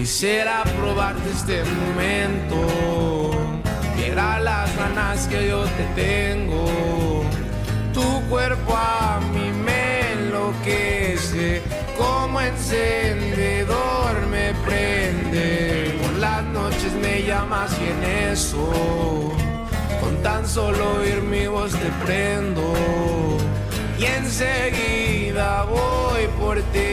Quisiera probarte este momento. Viera las ganas que yo te tengo. Tu cuerpo a mí me enloquece. Como encendedor me prende. Por las noches me llamas y en eso. Con tan solo oír mi voz te prendo. Y enseguida voy por ti.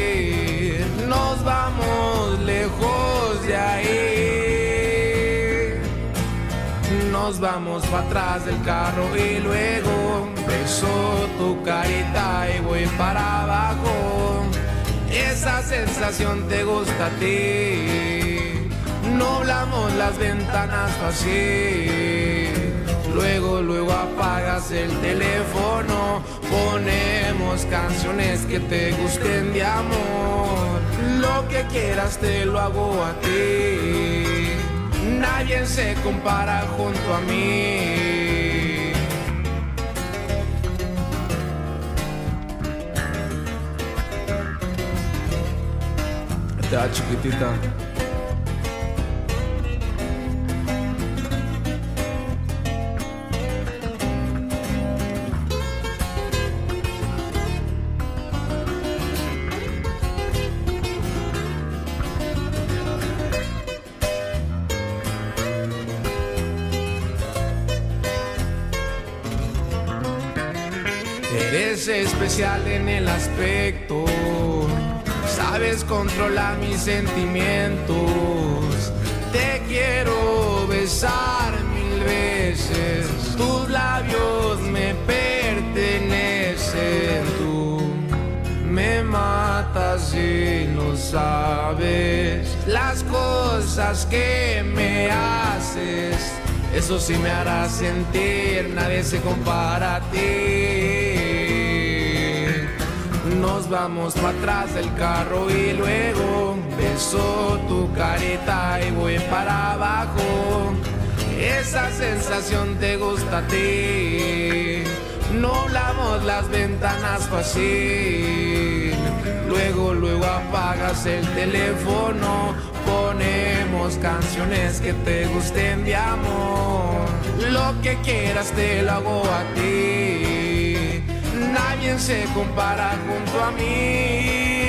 Nos vamos para atrás del carro y luego beso tu carita y voy para abajo. Esa sensación te gusta a ti. No hablamos las ventanas así. Luego, luego apagas el teléfono. Ponemos canciones que te gusten de amor. Lo que quieras te lo hago a ti. Nadie se compara junto a mí. Ya, chiquitita. Eres especial en el aspecto, sabes controlar mis sentimientos. Te quiero besar mil veces, tus labios me pertenecen. Tú me matas y lo sabes. Las cosas que me haces, eso sí me hará sentir, nadie se compara a ti. Vamos para atrás del carro y luego beso tu carita y voy para abajo. Esa sensación te gusta a ti. No hablamos las ventanas fácil. Luego, luego apagas el teléfono. Ponemos canciones que te gusten de amor. Lo que quieras te lo hago a ti nadie se compara junto a mí.